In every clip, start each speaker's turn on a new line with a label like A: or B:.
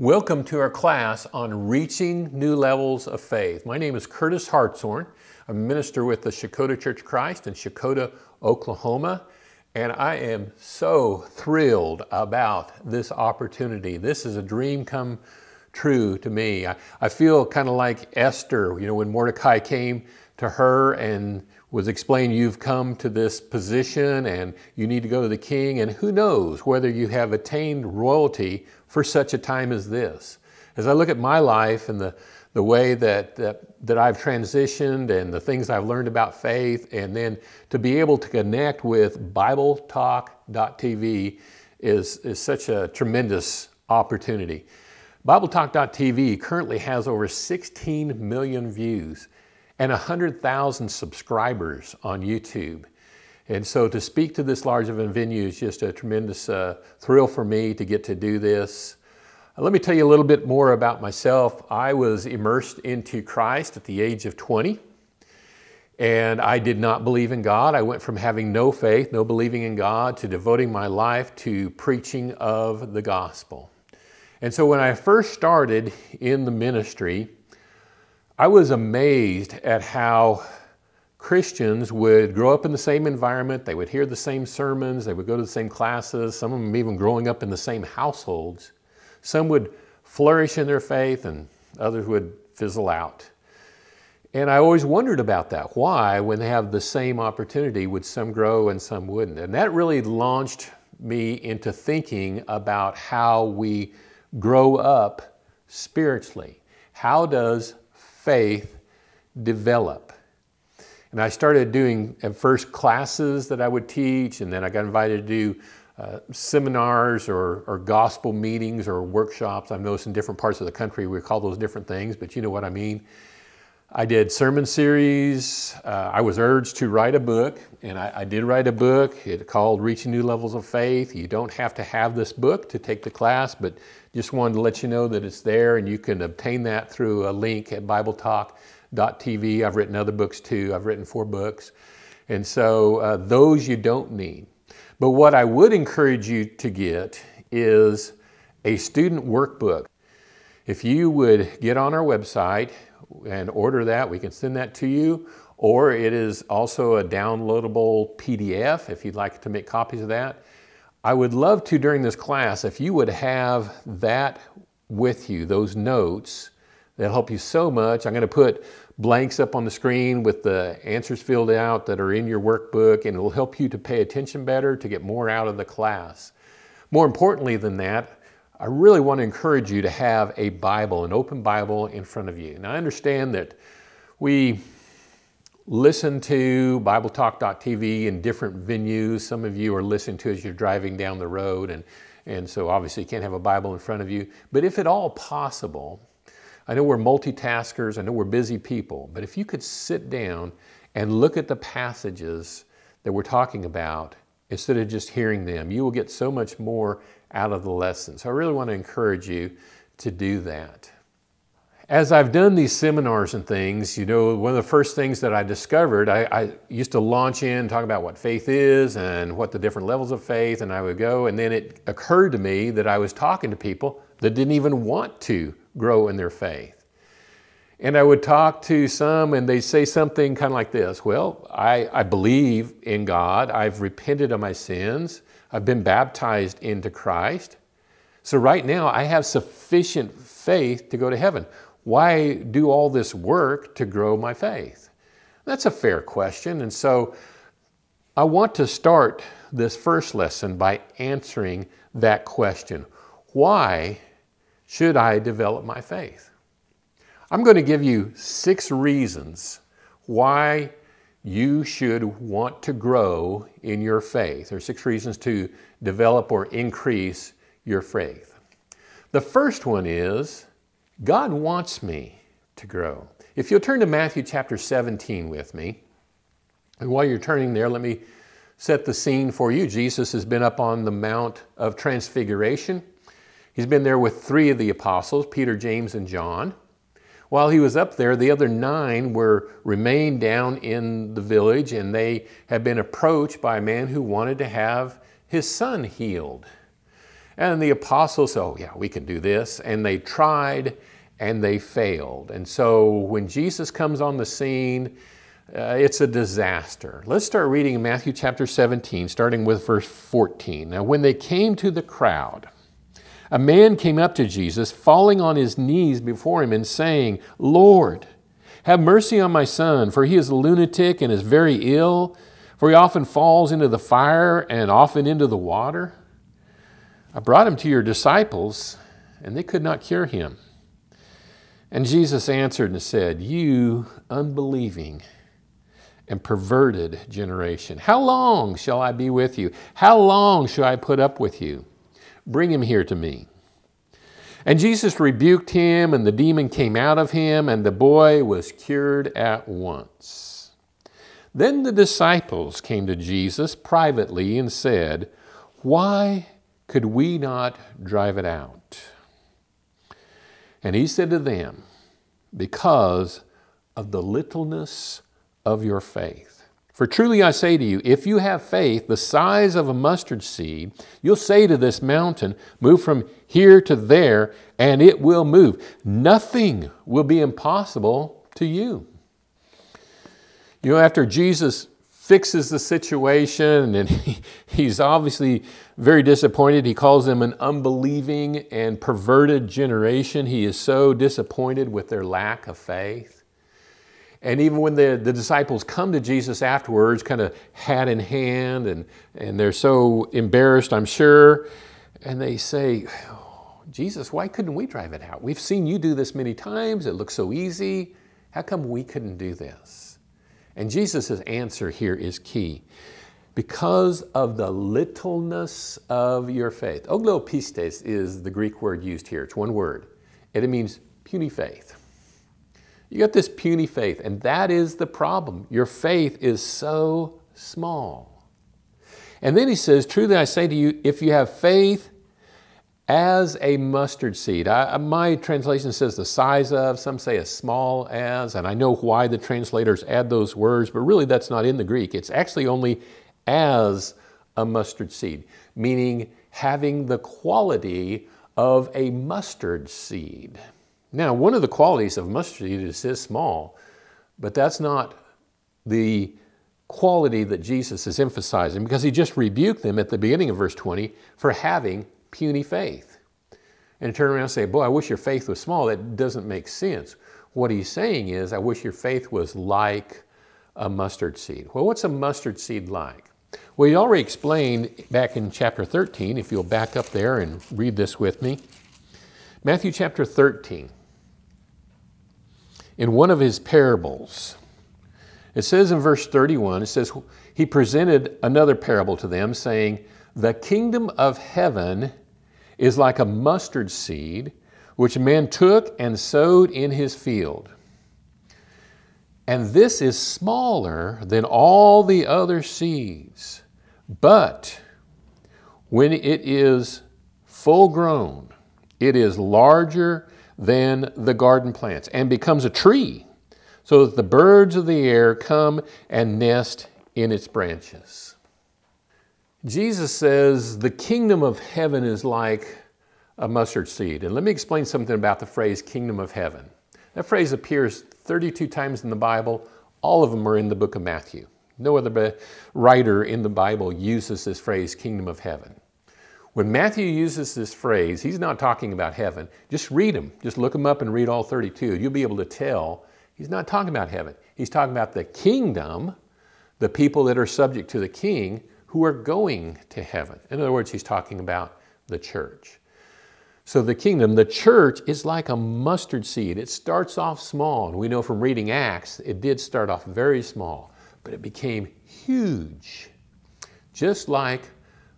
A: Welcome to our class on reaching new levels of faith. My name is Curtis Hartshorn. I'm a minister with the Shakota Church of Christ in Shakota, Oklahoma. And I am so thrilled about this opportunity. This is a dream come true to me. I, I feel kind of like Esther, you know, when Mordecai came to her and was explained you've come to this position and you need to go to the king, and who knows whether you have attained royalty for such a time as this. As I look at my life and the, the way that, that, that I've transitioned and the things I've learned about faith, and then to be able to connect with BibleTalk.tv is, is such a tremendous opportunity. BibleTalk.tv currently has over 16 million views and 100,000 subscribers on YouTube. And so to speak to this large of a venue is just a tremendous uh, thrill for me to get to do this. Uh, let me tell you a little bit more about myself. I was immersed into Christ at the age of 20. And I did not believe in God. I went from having no faith, no believing in God, to devoting my life to preaching of the gospel. And so when I first started in the ministry, I was amazed at how Christians would grow up in the same environment, they would hear the same sermons, they would go to the same classes, some of them even growing up in the same households. Some would flourish in their faith and others would fizzle out. And I always wondered about that. Why, when they have the same opportunity, would some grow and some wouldn't? And that really launched me into thinking about how we grow up spiritually. How does faith develop? And I started doing at first classes that I would teach, and then I got invited to do uh, seminars or, or, gospel meetings or workshops. I've noticed in different parts of the country we call those different things, but you know what I mean. I did sermon series. Uh, I was urged to write a book, and I, I did write a book. It's called Reaching New Levels of Faith. You don't have to have this book to take the class, but just wanted to let you know that it's there, and you can obtain that through a link at BibleTalk.tv. I've written other books too. I've written four books. And so uh, those you don't need. But what I would encourage you to get is a student workbook. If you would get on our website and order that, we can send that to you. Or it is also a downloadable PDF if you'd like to make copies of that. I would love to, during this class, if you would have that with you, those notes, That'll help you so much. I'm going to put blanks up on the screen with the answers filled out that are in your workbook, and it will help you to pay attention better to get more out of the class. More importantly than that, I really want to encourage you to have a Bible, an open Bible in front of you. Now, I understand that we listen to BibleTalk.tv in different venues. Some of you are listening to as you're driving down the road, and, and so obviously you can't have a Bible in front of you. But if at all possible, I know we're multitaskers, I know we're busy people, but if you could sit down and look at the passages that we're talking about instead of just hearing them, you will get so much more out of the lesson. So I really want to encourage you to do that. As I've done these seminars and things, you know, one of the first things that I discovered, I, I, used to launch in, and talk about what faith is and what the different levels of faith, and I would go, and then it occurred to me that I was talking to people that didn't even want to grow in their faith. And I would talk to some and they'd say something kind of like this Well, I, I believe in God. I've repented of my sins. I've been baptized into Christ. So right now I have sufficient faith to go to heaven. Why do all this work to grow my faith? That's a fair question. And so I want to start this first lesson by answering that question. Why should I develop my faith? I'm going to give you six reasons why you should want to grow in your faith. There are six reasons to develop or increase your faith. The first one is God wants me to grow. If you'll turn to Matthew chapter 17 with me, and while you're turning there, let me set the scene for you. Jesus has been up on the Mount of Transfiguration. He's been there with three of the apostles, Peter, James, and John. While he was up there, the other nine were remained down in the village and they had been approached by a man who wanted to have his son healed. And the apostles, oh, yeah, we can do this. And they tried and they failed. And so when Jesus comes on the scene, uh, it's a disaster. Let's start reading in Matthew chapter 17, starting with verse 14. Now, when they came to the crowd, a man came up to Jesus, falling on his knees before him and saying, Lord, have mercy on my son, for he is a lunatic and is very ill, for he often falls into the fire and often into the water. I brought him to your disciples, and they could not cure him. And Jesus answered and said, You unbelieving and perverted generation, how long shall I be with you? How long shall I put up with you? Bring him here to me. And Jesus rebuked him, and the demon came out of him, and the boy was cured at once. Then the disciples came to Jesus privately and said, Why could we not drive it out? And he said to them, Because of the littleness of your faith. For truly I say to you, if you have faith the size of a mustard seed, you'll say to this mountain, Move from here to there, and it will move. Nothing will be impossible to you. You know, after Jesus fixes the situation, and he, he's obviously very disappointed. He calls them an unbelieving and perverted generation. He is so disappointed with their lack of faith. And even when the, the disciples come to Jesus afterwards, kind of hat in hand, and, and they're so embarrassed, I'm sure, and they say, Jesus, why couldn't we drive it out? We've seen you do this many times. It looks so easy. How come we couldn't do this? And Jesus' answer here is key. Because of the littleness of your faith. Oglopistes is the Greek word used here. It's one word. And it means puny faith. You got this puny faith, and that is the problem. Your faith is so small. And then he says, Truly I say to you, if you have faith as a mustard seed. I, my translation says the size of, some say as small as, and I know why the translators add those words, but really that's not in the Greek. It's actually only as a mustard seed, meaning having the quality of a mustard seed. Now, one of the qualities of mustard seed is it's small, but that's not the quality that Jesus is emphasizing because he just rebuked them at the beginning of verse 20 for having puny faith. And turn around and say, Boy, I wish your faith was small. That doesn't make sense. What he's saying is, I wish your faith was like a mustard seed. Well, what's a mustard seed like? Well, he already explained back in chapter 13, if you'll back up there and read this with me. Matthew chapter 13. In one of his parables, it says in verse 31, it says, He presented another parable to them, saying, The kingdom of heaven is like a mustard seed, which a man took and sowed in his field. And this is smaller than all the other seeds. But when it is full grown, it is larger than the garden plants and becomes a tree, so that the birds of the air come and nest in its branches. Jesus says the kingdom of heaven is like a mustard seed. And let me explain something about the phrase kingdom of heaven. That phrase appears 32 times in the Bible. All of them are in the book of Matthew. No other writer in the Bible uses this phrase kingdom of heaven. When Matthew uses this phrase, he's not talking about heaven. Just read them. Just look them up and read all 32. You'll be able to tell he's not talking about heaven. He's talking about the kingdom, the people that are subject to the king, who are going to heaven. In other words, he's talking about the church. So the kingdom, the church is like a mustard seed. It starts off small. And we know from reading Acts, it did start off very small, but it became huge, just like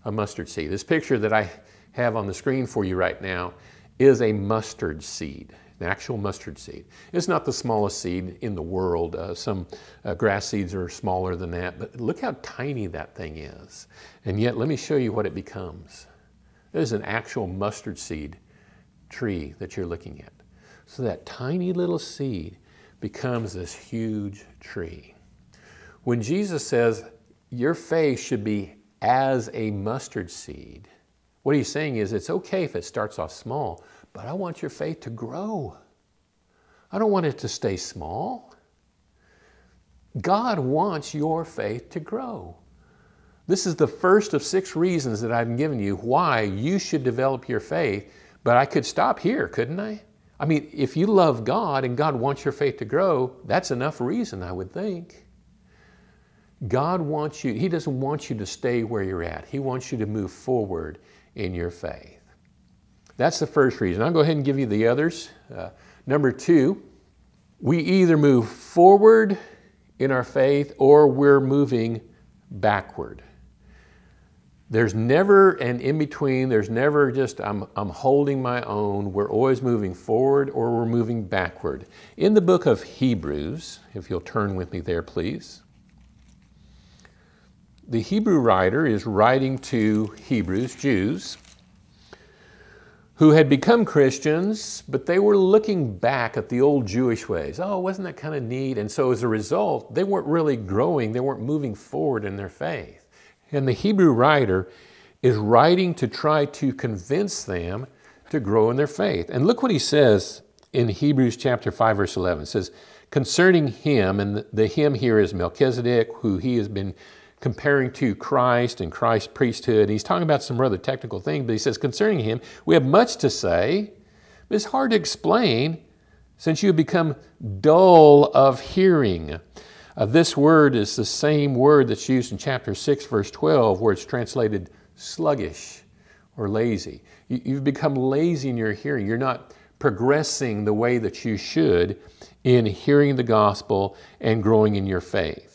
A: a mustard seed. This picture that I have on the screen for you right now is a mustard seed an actual mustard seed. It's not the smallest seed in the world. Uh, some uh, grass seeds are smaller than that, but look how tiny that thing is. And yet, let me show you what it becomes. There's an actual mustard seed tree that you're looking at. So that tiny little seed becomes this huge tree. When Jesus says, your faith should be as a mustard seed, What he's saying is it's okay if it starts off small, but I want your faith to grow. I don't want it to stay small. God wants your faith to grow. This is the first of six reasons that I've given you why you should develop your faith, but I could stop here, couldn't I? I mean, if you love God and God wants your faith to grow, that's enough reason, I would think. God wants you, He doesn't want you to stay where you're at. He wants you to move forward in your faith. That's the first reason. I'll go ahead and give you the others. Uh, number two, we either move forward in our faith or we're moving backward. There's never an in between. There's never just, I'm, I'm holding my own. We're always moving forward or we're moving backward. In the book of Hebrews, if you'll turn with me there, please. The Hebrew writer is writing to Hebrews, Jews, who had become Christians, but they were looking back at the old Jewish ways. Oh, wasn't that kind of neat? And so as a result, they weren't really growing, they weren't moving forward in their faith. And the Hebrew writer is writing to try to convince them to grow in their faith. And look what he says in Hebrews chapter 5, verse 11. It says, concerning him, and the him here is Melchizedek, who he has been comparing to Christ and Christ's priesthood. He's talking about some rather technical thing, but he says, concerning him, we have much to say, but it's hard to explain since you have become dull of hearing. Uh, this word is the same word that's used in chapter 6, verse 12, where it's translated sluggish or lazy. You, you've become lazy in your hearing. You're not progressing the way that you should in hearing the gospel and growing in your faith.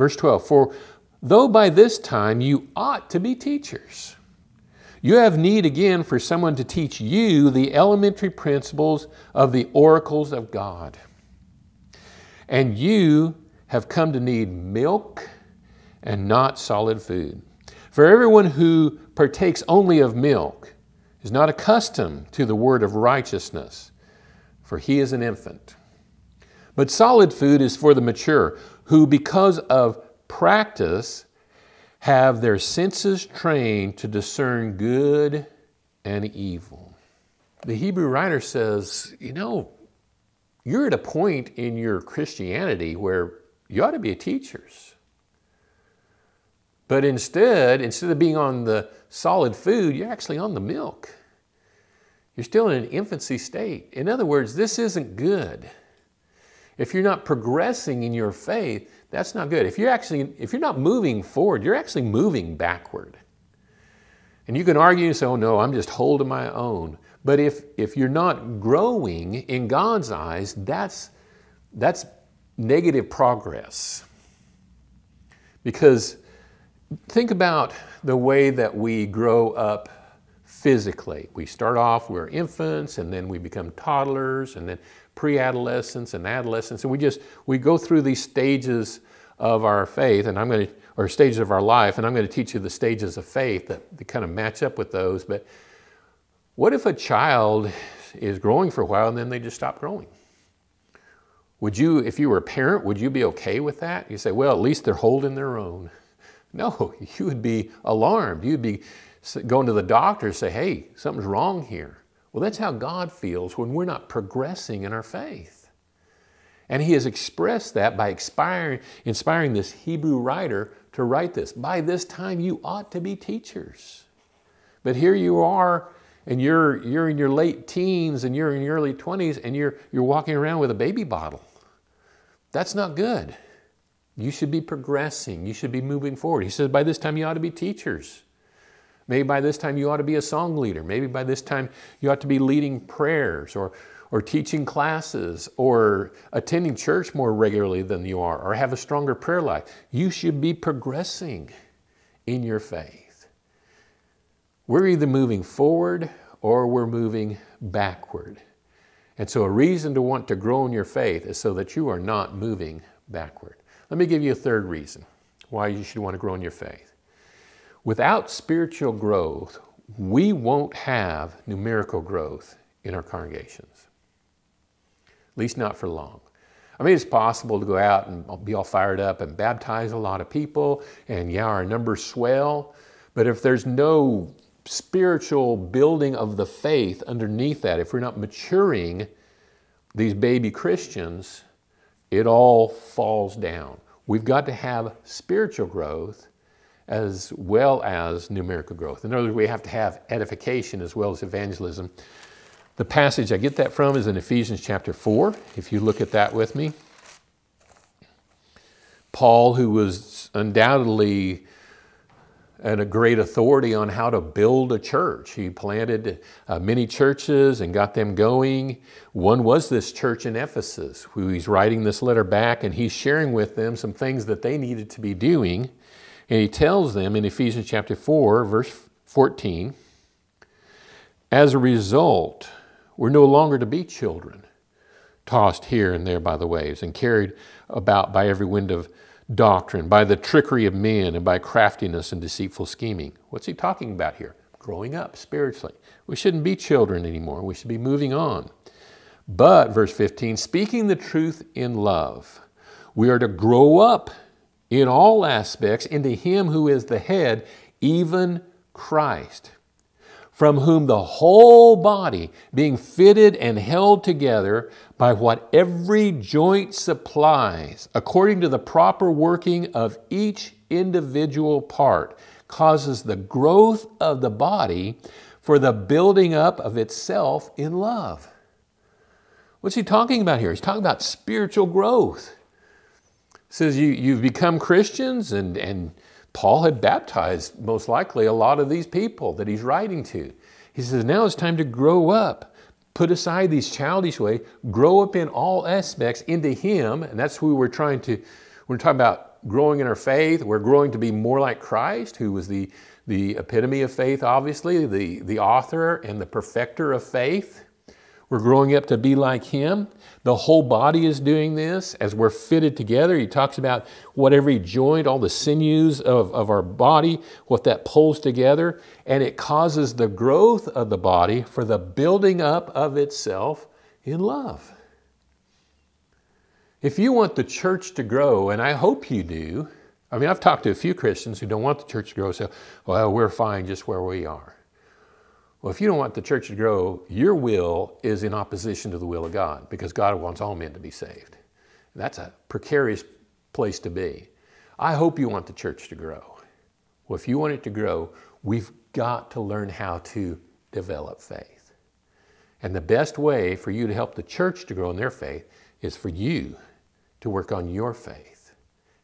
A: Verse 12, for though by this time you ought to be teachers, you have need again for someone to teach you the elementary principles of the oracles of God. And you have come to need milk and not solid food. For everyone who partakes only of milk is not accustomed to the word of righteousness, for he is an infant. But solid food is for the mature, who, because of practice, have their senses trained to discern good and evil. The Hebrew writer says, you know, you're at a point in your Christianity where you ought to be a teachers. But instead, instead of being on the solid food, you're actually on the milk. You're still in an infancy state. In other words, this isn't good. If you're not progressing in your faith, that's not good. If you're actually, if you're not moving forward, you're actually moving backward. And you can argue and say, oh no, I'm just holding my own. But if, if you're not growing in God's eyes, that's, that's negative progress. Because think about the way that we grow up physically. We start off, we're infants, and then we become toddlers, and then pre-adolescence and adolescence, and we just we go through these stages of our faith, and I'm going to or stages of our life, and I'm going to teach you the stages of faith that, that kind of match up with those. But what if a child is growing for a while and then they just stop growing? Would you, if you were a parent, would you be okay with that? You say, well, at least they're holding their own. No, you would be alarmed. You'd be going to the doctor say, hey, something's wrong here. Well, that's how God feels when we're not progressing in our faith. And He has expressed that by inspiring, inspiring this Hebrew writer to write this. By this time, you ought to be teachers. But here you are, and you're, you're in your late teens and you're in your early 20s, and you're, you're walking around with a baby bottle. That's not good. You should be progressing. You should be moving forward. He says, by this time, you ought to be teachers. Maybe by this time you ought to be a song leader. Maybe by this time you ought to be leading prayers or, or teaching classes or attending church more regularly than you are or have a stronger prayer life. You should be progressing in your faith. We're either moving forward or we're moving backward. And so a reason to want to grow in your faith is so that you are not moving backward. Let me give you a third reason why you should want to grow in your faith. Without spiritual growth, we won't have numerical growth in our congregations, at least not for long. I mean, it's possible to go out and be all fired up and baptize a lot of people, and yeah, our numbers swell. But if there's no spiritual building of the faith underneath that, if we're not maturing these baby Christians, it all falls down. We've got to have spiritual growth as well as numerical growth. In other words, we have to have edification as well as evangelism. The passage I get that from is in Ephesians chapter 4. If you look at that with me, Paul, who was undoubtedly and a great authority on how to build a church. He planted uh, many churches and got them going. One was this church in Ephesus, who he's writing this letter back and he's sharing with them some things that they needed to be doing. And he tells them in Ephesians chapter 4, verse 14, as a result, we're no longer to be children, tossed here and there by the waves and carried about by every wind of doctrine, by the trickery of men, and by craftiness and deceitful scheming. What's he talking about here? Growing up spiritually. We shouldn't be children anymore. We should be moving on. But, verse 15, speaking the truth in love, we are to grow up in all aspects into Him who is the head, even Christ from whom the whole body, being fitted and held together by what every joint supplies, according to the proper working of each individual part, causes the growth of the body for the building up of itself in love. What's he talking about here? He's talking about spiritual growth. Says you, you've become Christians and, and Paul had baptized, most likely, a lot of these people that he's writing to. He says, now it's time to grow up. Put aside these childish ways, grow up in all aspects into Him, and that's who we're trying to, we're talking about growing in our faith. We're growing to be more like Christ, who was the, the epitome of faith, obviously, the, the author and the perfecter of faith. We're growing up to be like Him. The whole body is doing this as we're fitted together. He talks about what every joint, all the sinews of, of our body, what that pulls together, and it causes the growth of the body for the building up of itself in love. If you want the church to grow, and I hope you do, I mean, I've talked to a few Christians who don't want the church to grow, so, well, we're fine just where we are. Well, if you don't want the church to grow, your will is in opposition to the will of God because God wants all men to be saved. That's a precarious place to be. I hope you want the church to grow. Well, if you want it to grow, we've got to learn how to develop faith. And the best way for you to help the church to grow in their faith is for you to work on your faith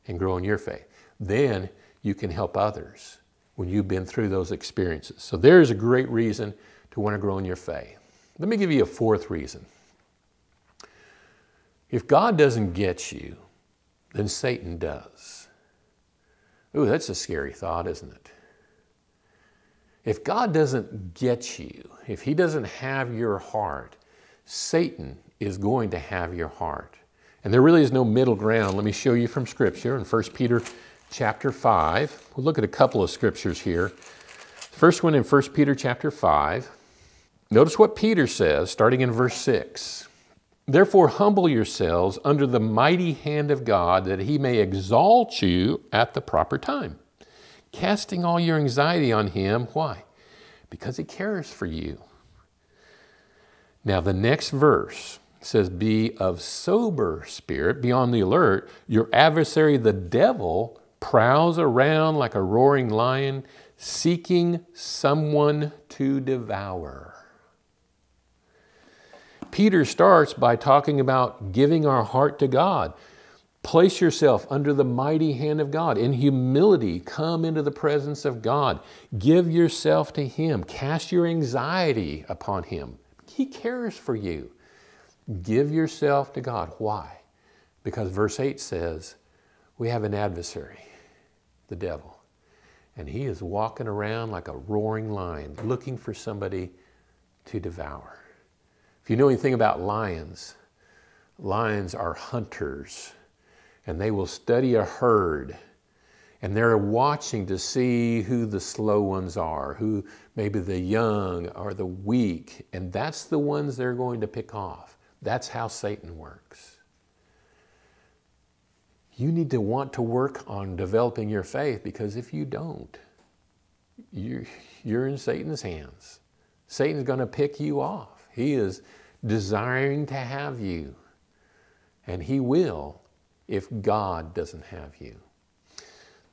A: and grow in your faith. Then you can help others when you've been through those experiences. So there's a great reason to want to grow in your faith. Let me give you a fourth reason. If God doesn't get you, then Satan does. Ooh, that's a scary thought, isn't it? If God doesn't get you, if He doesn't have your heart, Satan is going to have your heart. And there really is no middle ground. Let me show you from Scripture in 1 Peter chapter 5. We'll look at a couple of scriptures here. First one in 1 Peter chapter 5. Notice what Peter says, starting in verse 6. Therefore, humble yourselves under the mighty hand of God, that he may exalt you at the proper time, casting all your anxiety on him. Why? Because he cares for you. Now, the next verse says, Be of sober spirit, be on the alert. Your adversary, the devil, prowls around like a roaring lion, seeking someone to devour. Peter starts by talking about giving our heart to God. Place yourself under the mighty hand of God. In humility, come into the presence of God. Give yourself to Him. Cast your anxiety upon Him. He cares for you. Give yourself to God. Why? Because verse 8 says, We have an adversary the devil. And he is walking around like a roaring lion, looking for somebody to devour. If you know anything about lions, lions are hunters, and they will study a herd, and they're watching to see who the slow ones are, who maybe the young or the weak, and that's the ones they're going to pick off. That's how Satan works. You need to want to work on developing your faith because if you don't, you're, in Satan's hands. Satan's going to pick you off. He is desiring to have you. And he will if God doesn't have you.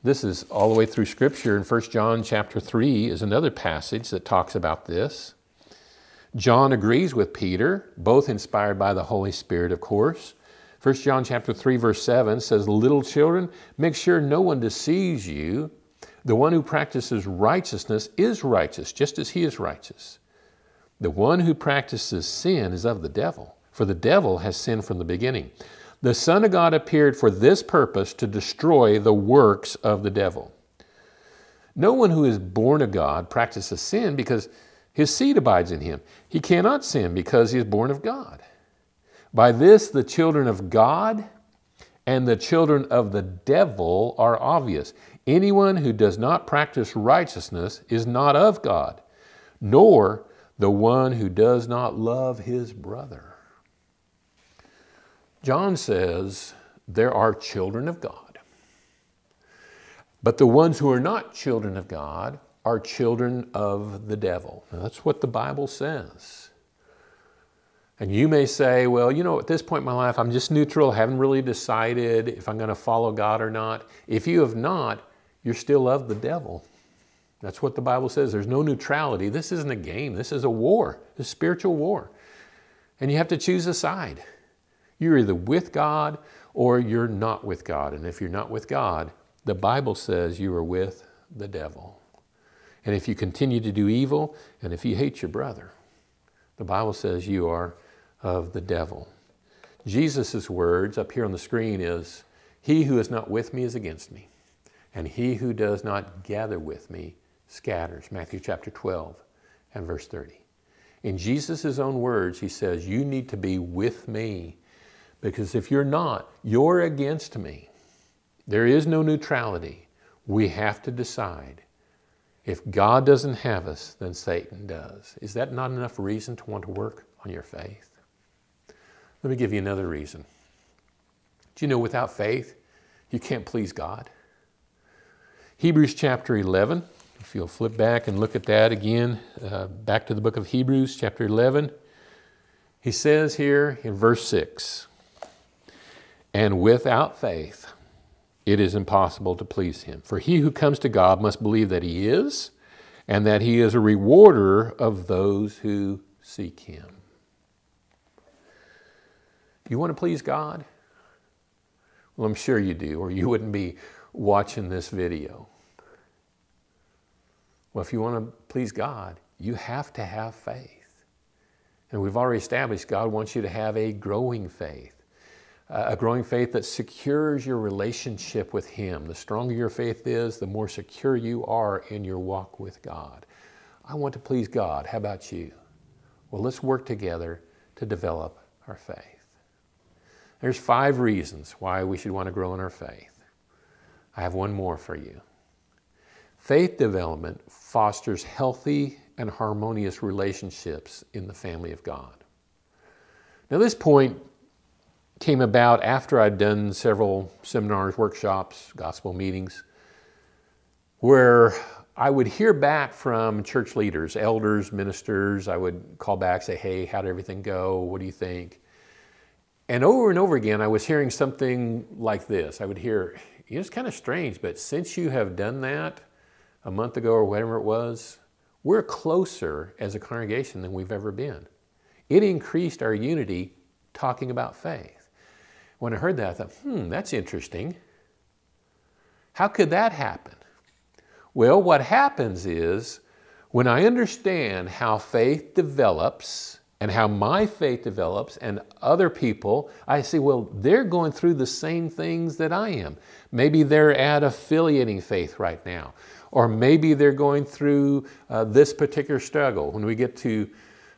A: This is all the way through Scripture. In 1 John chapter 3 is another passage that talks about this. John agrees with Peter, both inspired by the Holy Spirit, of course. 1 John chapter 3 verse 7 says, "Little children, make sure no one deceives you. The one who practices righteousness is righteous, just as he is righteous. The one who practices sin is of the devil, for the devil has sinned from the beginning. The Son of God appeared for this purpose to destroy the works of the devil. No one who is born of God practices sin because his seed abides in him. He cannot sin because he is born of God. By this, the children of God and the children of the devil are obvious. Anyone who does not practice righteousness is not of God, nor the one who does not love his brother. John says there are children of God. But the ones who are not children of God are children of the devil. Now, that's what the Bible says. And you may say, well, you know, at this point in my life, I'm just neutral, haven't really decided if I'm going to follow God or not. If you have not, you're still of the devil. That's what the Bible says. There's no neutrality. This isn't a game. This is a war, a spiritual war. And you have to choose a side. You're either with God or you're not with God. And if you're not with God, the Bible says you are with the devil. And if you continue to do evil and if you hate your brother, the Bible says you are of the devil. Jesus' words up here on the screen is, He who is not with me is against me, and he who does not gather with me scatters. Matthew chapter 12 and verse 30. In Jesus' own words, he says, You need to be with me because if you're not, you're against me. There is no neutrality. We have to decide. If God doesn't have us, then Satan does. Is that not enough reason to want to work on your faith? Let me give you another reason. Do you know without faith, you can't please God? Hebrews chapter 11, if you'll flip back and look at that again, uh, back to the book of Hebrews, chapter 11, he says here in verse 6 and without faith, it is impossible to please him. For he who comes to God must believe that he is, and that he is a rewarder of those who seek him. You want to please God? Well, I'm sure you do, or you wouldn't be watching this video. Well, if you want to please God, you have to have faith. And we've already established God wants you to have a growing faith a growing faith that secures your relationship with Him. The stronger your faith is, the more secure you are in your walk with God. I want to please God. How about you? Well, let's work together to develop our faith. There's five reasons why we should want to grow in our faith. I have one more for you. Faith development fosters healthy and harmonious relationships in the family of God. Now, this point came about after I'd done several seminars, workshops, gospel meetings, where I would hear back from church leaders, elders, ministers. I would call back, say, hey, how did everything go? What do you think? And over and over again, I was hearing something like this. I would hear, it's kind of strange, but since you have done that a month ago or whatever it was, we're closer as a congregation than we've ever been. It increased our unity talking about faith. When I heard that, I thought, hmm, that's interesting. How could that happen? Well, what happens is when I understand how faith develops and how my faith develops and other people, I see, well, they're going through the same things that I am. Maybe they're at affiliating faith right now, or maybe they're going through uh, this particular struggle. When we get to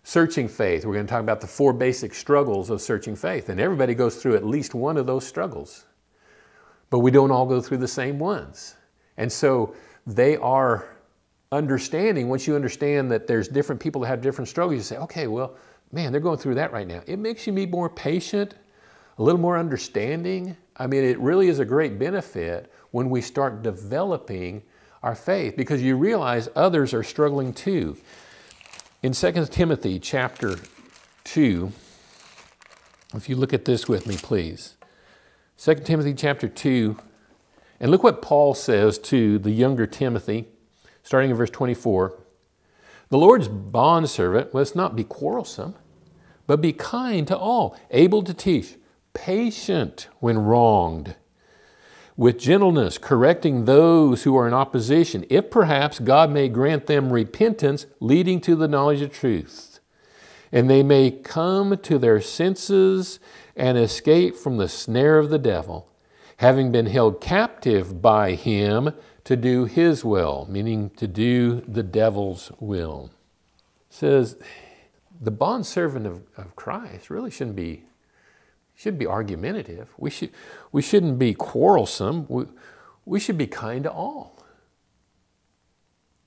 A: Searching faith, we're going to talk about the four basic struggles of searching faith. And everybody goes through at least one of those struggles. But we don't all go through the same ones. And so they are understanding, once you understand that there's different people that have different struggles, you say, okay, well, man, they're going through that right now. It makes you be more patient, a little more understanding. I mean, it really is a great benefit when we start developing our faith because you realize others are struggling too. In 2 Timothy chapter 2, if you look at this with me, please. 2 Timothy chapter 2, and look what Paul says to the younger Timothy, starting in verse 24. The Lord's bondservant must not be quarrelsome, but be kind to all, able to teach, patient when wronged, with gentleness, correcting those who are in opposition, if perhaps God may grant them repentance leading to the knowledge of truth, and they may come to their senses and escape from the snare of the devil, having been held captive by him to do his will, meaning to do the devil's will. It says the bondservant of, of Christ really shouldn't be should be argumentative. We, should, we shouldn't be quarrelsome. We, we should be kind to all.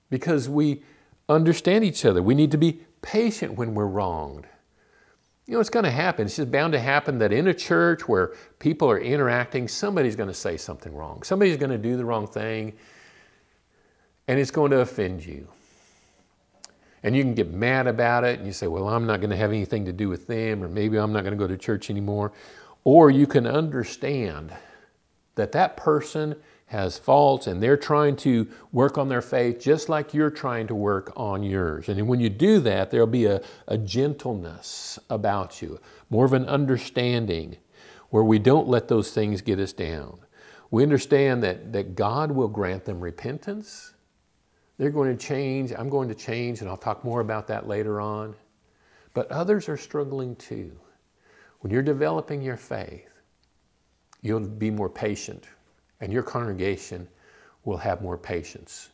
A: Because we understand each other. We need to be patient when we're wronged. You know, it's going to happen. It's just bound to happen that in a church where people are interacting, somebody's going to say something wrong. Somebody's going to do the wrong thing, and it's going to offend you. And you can get mad about it, and you say, Well, I'm not going to have anything to do with them, or maybe I'm not going to go to church anymore. Or you can understand that that person has faults and they're trying to work on their faith just like you're trying to work on yours. And when you do that, there'll be a, a gentleness about you, more of an understanding where we don't let those things get us down. We understand that, that God will grant them repentance. They're going to change. I'm going to change, and I'll talk more about that later on. But others are struggling too. When you're developing your faith, you'll be more patient and your congregation will have more patience.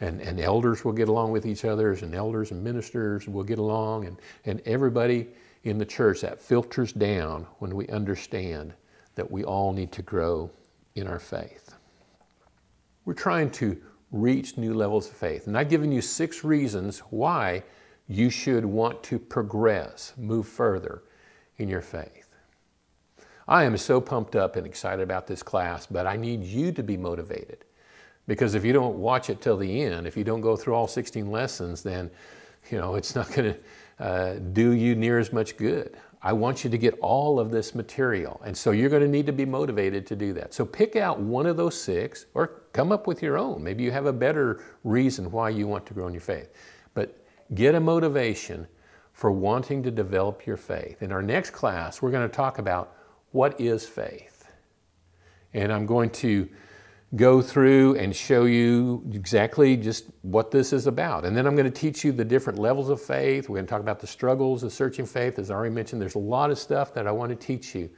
A: And, and elders will get along with each other, and elders and ministers will get along, and, and everybody in the church, that filters down when we understand that we all need to grow in our faith. We're trying to reach new levels of faith. And I've given you six reasons why you should want to progress, move further in your faith. I am so pumped up and excited about this class, but I need you to be motivated. Because if you don't watch it till the end, if you don't go through all 16 lessons, then you know it's not going to uh, do you near as much good. I want you to get all of this material. And so you're going to need to be motivated to do that. So pick out one of those six or come up with your own. Maybe you have a better reason why you want to grow in your faith. But get a motivation for wanting to develop your faith. In our next class, we're going to talk about what is faith? And I'm going to go through and show you exactly just what this is about. And then I'm going to teach you the different levels of faith. We're going to talk about the struggles of searching faith. As I already mentioned, there's a lot of stuff that I want to teach you.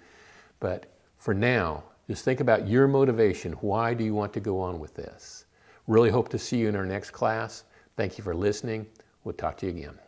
A: But for now, just think about your motivation. Why do you want to go on with this? Really hope to see you in our next class. Thank you for listening. We'll talk to you again.